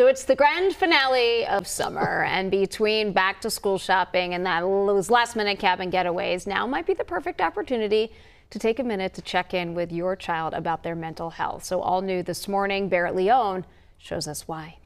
So it's the grand finale of summer, and between back to school shopping and that those last minute cabin getaways, now might be the perfect opportunity to take a minute to check in with your child about their mental health. So all new this morning, Beret Leone shows us why.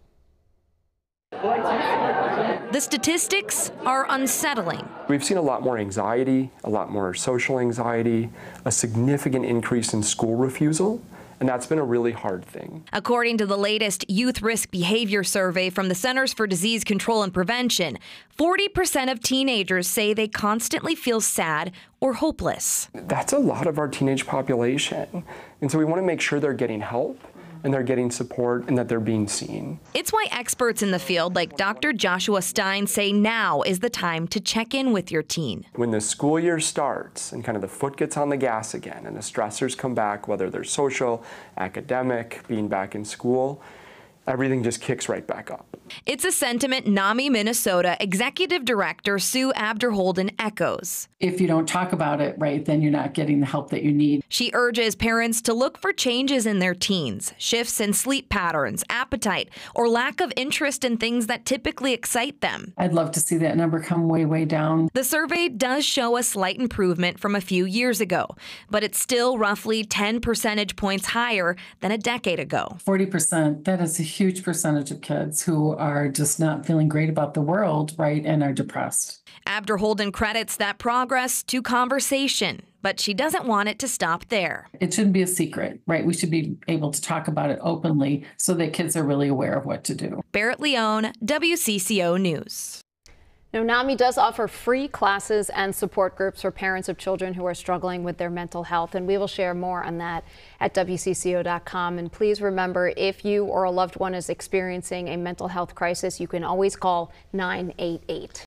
The statistics are unsettling. We've seen a lot more anxiety, a lot more social anxiety, a significant increase in school refusal, and that's been a really hard thing. According to the latest Youth Risk Behavior Survey from the Centers for Disease Control and Prevention, 40% of teenagers say they constantly feel sad or hopeless. That's a lot of our teenage population. And so we want to make sure they're getting help and they're getting support and that they're being seen. It's why experts in the field like Dr. Joshua Stein say now is the time to check in with your teen. When the school year starts and kind of the foot gets on the gas again and the stressors come back, whether they're social, academic, being back in school, everything just kicks right back up. It's a sentiment NAMI Minnesota Executive Director Sue Abderholden echoes. If you don't talk about it right, then you're not getting the help that you need. She urges parents to look for changes in their teens, shifts in sleep patterns, appetite, or lack of interest in things that typically excite them. I'd love to see that number come way, way down. The survey does show a slight improvement from a few years ago, but it's still roughly 10 percentage points higher than a decade ago. 40%, that is a huge percentage of kids who are just not feeling great about the world, right, and are depressed. Abderholden credits that progress to conversation, but she doesn't want it to stop there. It shouldn't be a secret, right? We should be able to talk about it openly so that kids are really aware of what to do. Beret Leone, WCCO News. Now, NAMI does offer free classes and support groups for parents of children who are struggling with their mental health, and we will share more on that at WCCO.com. And please remember, if you or a loved one is experiencing a mental health crisis, you can always call 988.